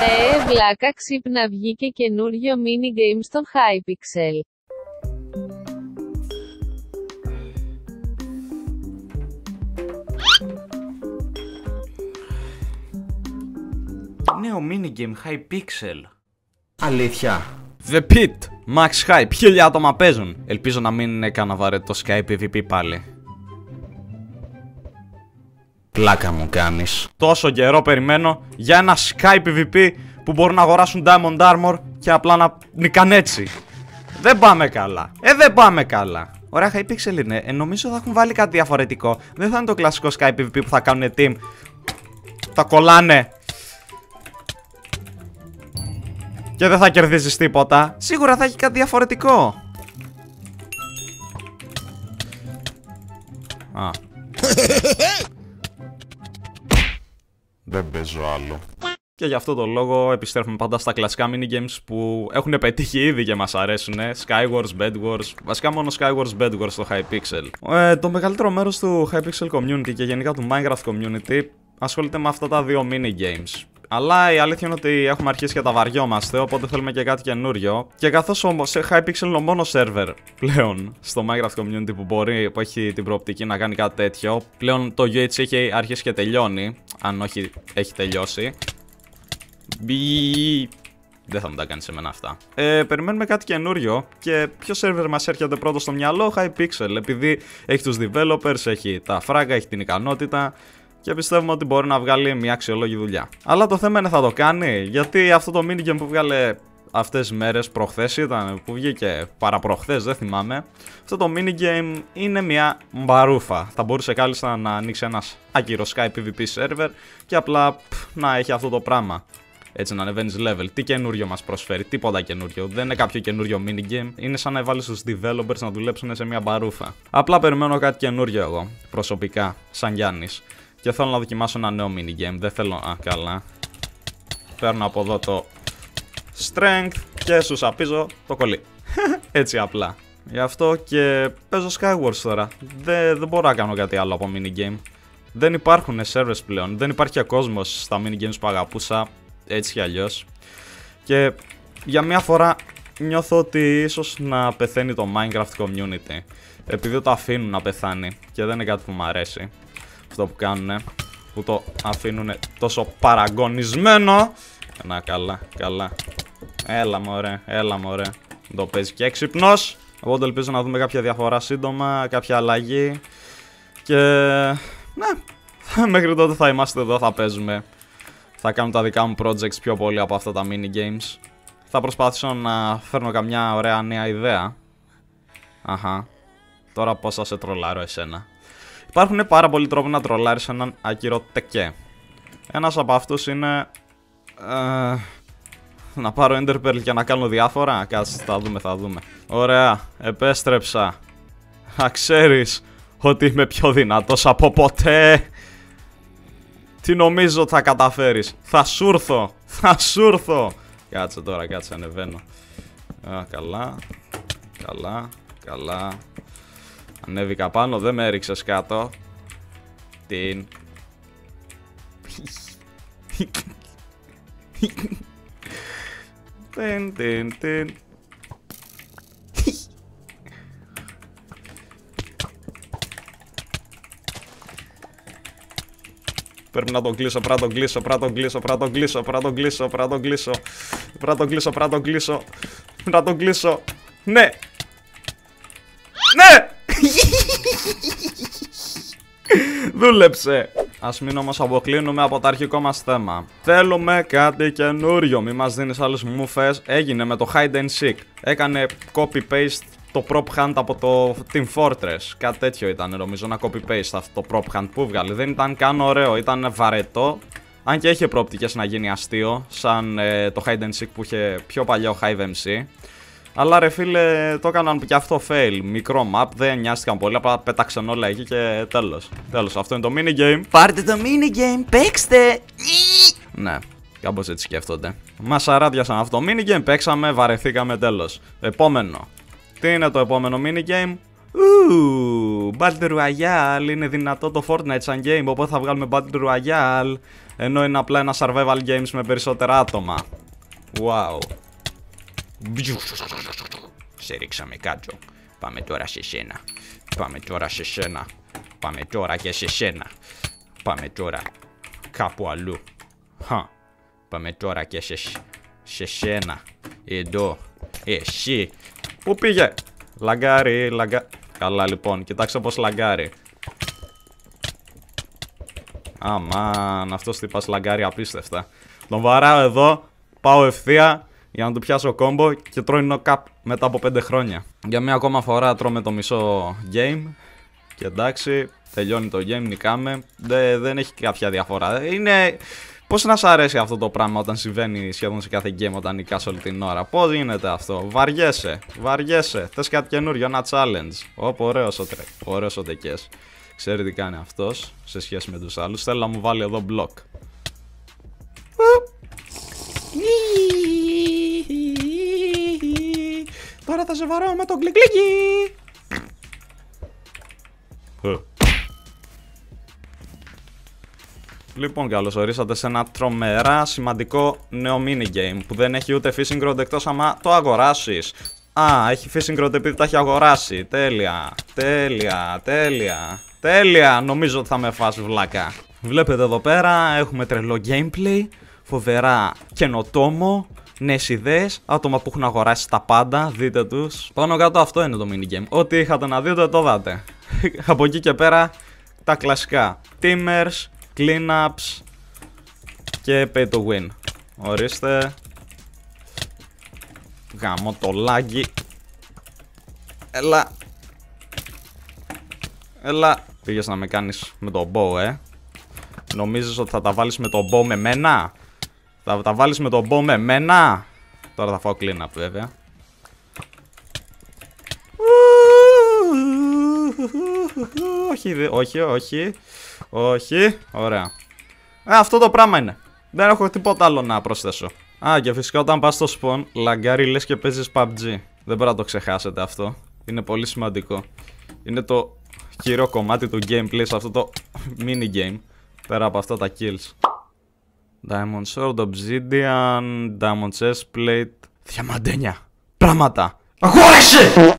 Ε, βλάκα ξύπνα βγήκε καινούριο mini game στον Hypixel. Νέο minigame Hypixel. Αλήθεια. The Pit, Max Hype, χίλια άτομα παίζουν. Ελπίζω να μην είναι κανένα βαρετό Sky PvP πάλι. Πλάκα μου κάνεις. Τόσο καιρό περιμένω για ένα Sky PvP που μπορούν να αγοράσουν Diamond Armor και απλά να νικαν έτσι. Δεν πάμε καλά. Ε, δεν πάμε καλά. Ωραία, Hypixel είναι. Ε, νομίζω θα έχουν βάλει κάτι διαφορετικό. Δεν θα είναι το κλασικό Sky PvP που θα κάνουν team. Θα κολλάνε. Και δεν θα κερδίζεις τίποτα. Σίγουρα θα έχει κάτι διαφορετικό. Α. Δεν παίζω άλλο. Και γι' αυτό το λόγο επιστρέφουμε πάντα στα κλασικά minigames που έχουν πετύχει ήδη και μας αρέσουν. Skywars, Bedwars, βασικά μόνο Skywars, Bedwars στο Hypixel. Ε, το μεγαλύτερο μέρος του Hypixel community και γενικά του Minecraft community ασχολείται με αυτά τα δύο minigames. Αλλά η αλήθεια είναι ότι έχουμε αρχίσει και τα βαριόμαστε, οπότε θέλουμε και κάτι καινούριο. Και καθώς όμω σε Hypixel είναι ο μόνος server πλέον στο Minecraft community που μπορεί, που έχει την προοπτική να κάνει κάτι τέτοιο, πλέον το UH έχει αρχίσει και τελειώνει. Αν όχι, έχει τελειώσει. Μπι... Δεν θα μου τα κάνεις σε μένα αυτά. Ε, περιμένουμε κάτι καινούριο και ποιο server μας έρχεται πρώτος στο μυαλό, Hypixel. Επειδή έχει τους developers, έχει τα φράγκα, έχει την ικανότητα και πιστεύουμε ότι μπορεί να βγάλει μια αξιολόγη δουλειά. Αλλά το θέμα είναι θα το κάνει, γιατί αυτό το minigame που βγάλε αυτές τις μέρες, προχθές ήταν, που βγήκε παραπροχθές, δεν θυμάμαι. Αυτό το minigame είναι μια μπαρούφα. Θα μπορούσε κάλλιστα να ανοίξει ένας άκυρος Sky PvP server και απλά π, να έχει αυτό το πράγμα. Έτσι να ανεβαίνεις level. Τι καινούριο μας προσφέρει, τίποτα καινούριο. Δεν είναι κάποιο καινούριο minigame. Είναι σαν να βάλεις τους developers να δουλέψουν σε μια μπαρούφα. Απλά περιμένω κάτι καινούριο εγώ, προσωπικά, σαν Γιάννης. Και θέλω να δοκιμάσω ένα νέο minigame. Δεν θέλω. Α, καλά. Παίρνω από εδώ το strength και σου σαπίζω το κολλή. Έτσι απλά. Γι' αυτό και παίζω Skywars τώρα. Δεν, δεν μπορώ να κάνω κάτι άλλο από minigame. Δεν υπάρχουν servers πλέον. Δεν υπάρχει κόσμος στα minigames που αγαπούσα. Έτσι κι αλλιώς. Και για μια φορά νιώθω ότι ίσως να πεθαίνει το Minecraft community. Επειδή το αφήνουν να πεθάνει και δεν είναι κάτι που μου αρέσει αυτό που κάνουν που το αφήνουν τόσο παραγωνισμένο. Να καλά, καλά. Έλα μωρέ, έλα μωρέ. Το παίζει και έξυπνος. Οπότε ελπίζω να δούμε κάποια διαφορά σύντομα κάποια αλλαγή. Και ναι μέχρι τότε θα είμαστε εδώ, θα παίζουμε. Θα κάνω τα δικά μου projects πιο πολύ από αυτά τα mini games θα προσπαθήσω να φέρνω καμιά ωραία νέα ιδέα. Αχα. Τώρα πώς θα σε τρολάρω εσένα Υπάρχουν πάρα πολλοί τρόποι να τρολάρεις έναν άκυρο τεκέ. Ένας από αυτούς είναι. Ε, να πάρω Ender Pearl και να κάνω διάφορα. Κάτσε, θα δούμε, θα δούμε. Ωραία, επέστρεψα. Α, ξέρεις ότι είμαι πιο δυνατός από ποτέ. Τι νομίζω θα καταφέρεις. Θα σου έρθω. Θα σου έρθω. Κάτσε τώρα, κάτσε, ανεβαίνω. Α, καλά. Καλά. Καλά. Ανέβηκα πάνω, δεν με έριξες κάτω. Την. Την, την, την. Πρέπει να τον κλείσω, πρέπει να τον κλείσω, πρέπει να τον κλείσω, πρέπει να τον κλείσω, πρέπει να τον κλείσω, πρέπει να τον κλείσω. Πρέπει να τον κλείσω, πρέπει να τον κλείσω. Πρέπει να τον κλείσω. Ναι! Ναι! Δούλεψε. Α μην όμως αποκλίνουμε από το αρχικό μας θέμα. Θέλουμε κάτι καινούριο. Μην μας δίνεις άλλες μουφές. Έγινε με το Hide and Seek. Έκανε copy-paste το prop hunt από το Team Fortress. Κάτι τέτοιο ήταν νομίζω. Ένα copy-paste αυτό το prop hunt που βγάλε. Δεν ήταν καν ωραίο. Ήταν βαρετό. Αν και είχε προοπτικές να γίνει αστείο, σαν ε, το Hide and Seek που είχε πιο παλιό Hive MC. Αλλά ρε φίλε, το έκαναν και αυτό fail. Μικρό map, δεν νοιάστηκαν πολύ. Απλά πέταξαν όλα εκεί και τέλος. Τέλος, αυτό είναι το minigame. Πάρτε το minigame, παίξτε! Ναι, κάπως έτσι σκέφτονται. Μα αράδιασαν αυτό το minigame, παίξαμε, βαρεθήκαμε τέλος. Επόμενο. Τι είναι το επόμενο minigame? Ου, Battle Royale είναι δυνατό το Fortnite σαν game, οπότε θα βγάλουμε Battle Royale, ενώ είναι απλά ένα survival games με περισσότερα άτομα. Wow. Σε ρίξαμε κάτω. Πάμε τώρα σε σένα. Πάμε τώρα σε σένα. Πάμε τώρα και σε σένα. Πάμε τώρα κάπου αλλού. Χα. Πάμε τώρα και σε, σε σένα. Εδώ. Εσύ. Πού πήγε; Λαγκάρι, λαγκα... Καλά λοιπόν, κοιτάξτε πως λαγκάρι. Αμάν, αυτός τυπάς λαγκάρι απίστευτα. Τον βαράω εδώ, πάω ευθεία για να του πιάσω κόμπο και τρώει knock-up μετά από 5 χρόνια. Για μια ακόμα φορά τρώμε το μισό game και εντάξει, τελειώνει το game, νικάμε. Δε, δεν έχει κάποια διαφορά. Είναι... Πώς να σ' αρέσει αυτό το πράγμα όταν συμβαίνει σχεδόν σε κάθε game όταν νικάς όλη την ώρα; Πώς γίνεται αυτό; Βαριέσαι. Βαριέσαι. Θες κάτι καινούριο, ένα challenge. Ωπ, ωραίος ο, τρε... ωραίος ο τεκές. Ξέρει τι κάνει αυτός σε σχέση με τους άλλους. Θέλω να μου βάλει εδώ μπλοκ. Τώρα θα σε βαρώ με το γκλικλίκι. Λοιπόν, καλώς ορίσατε σε ένα τρομερά σημαντικό νέο minigame που δεν έχει ούτε fishing rod εκτός άμα το αγοράσεις. Α, έχει fishing rod επειδή τα έχει αγοράσει. Τέλεια, τέλεια, τέλεια. Τέλεια, νομίζω ότι θα με φας βλάκα. Βλέπετε εδώ πέρα, έχουμε τρελό gameplay, φοβερά καινοτόμο, νέες ιδέες, άτομα που έχουν αγοράσει τα πάντα, δείτε τους. Πάνω κάτω αυτό είναι το minigame. Ό,τι είχατε να δείτε, το δάτε. Από εκεί και πέρα, τα κλασικά. Timers, cleanups και pay to win. Ορίστε. Γάμο το λάγκι. Έλα. Έλα. Πήγες να με κάνεις με το bow, ε. Νομίζεις ότι θα τα βάλεις με το bow με μένα; Θα τα βάλεις με το bow με μένα. Τώρα θα φάω cleanup βέβαια. Όχι, όχι, όχι. Όχι. Ωραία. Ε, αυτό το πράγμα είναι. Δεν έχω τίποτα άλλο να προσθέσω. Α, και φυσικά όταν πας στο spawn, λαγκάρι λες και παίζεις PUBG. Δεν πρέπει να το ξεχάσετε αυτό. Είναι πολύ σημαντικό. Είναι το κύριο κομμάτι του gameplay σε αυτό το mini game. Πέρα από αυτά τα kills. Diamond Sword, Obsidian, Diamond Chest Plate. Διαμαντένια. Πράγματα. Αγόρασε!